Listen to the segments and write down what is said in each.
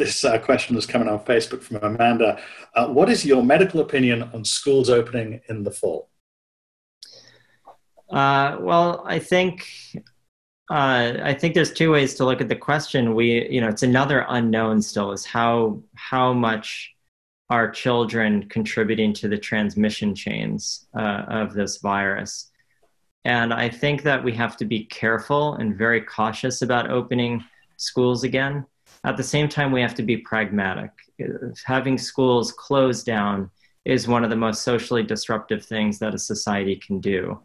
this uh, question is coming on Facebook from Amanda. Uh, what is your medical opinion on schools opening in the fall? Uh, well, I think uh, I think there's two ways to look at the question. We, you know, it's another unknown still is how how much are children contributing to the transmission chains uh, of this virus. And I think that we have to be careful and very cautious about opening schools again. At the same time, we have to be pragmatic. Having schools closed down is one of the most socially disruptive things that a society can do.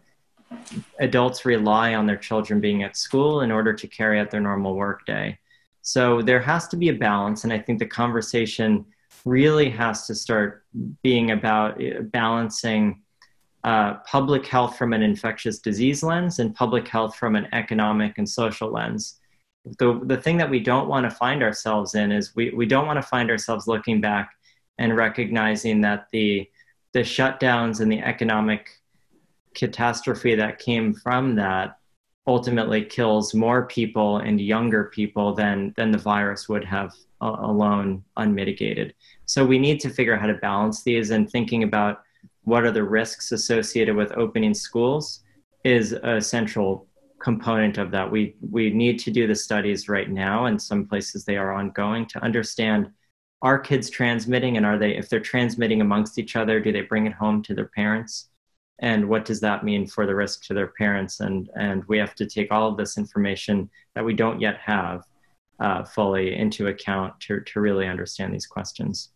Adults rely on their children being at school in order to carry out their normal workday. So there has to be a balance, and I think the conversation really has to start being about uh, balancing uh, public health from an infectious disease lens and public health from an economic and social lens. The, the thing that we don't want to find ourselves in is we, we don't want to find ourselves looking back and recognizing that the, the shutdowns and the economic catastrophe that came from that ultimately kills more people and younger people than than the virus would have uh, alone unmitigated. So we need to figure out how to balance these and thinking about what are the risks associated with opening schools is a central component of that. We we need to do the studies right now and some places they are ongoing to understand are kids transmitting and are they if they're transmitting amongst each other do they bring it home to their parents? And what does that mean for the risk to their parents? And and we have to take all of this information that we don't yet have uh, fully into account to, to really understand these questions